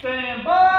Stand by.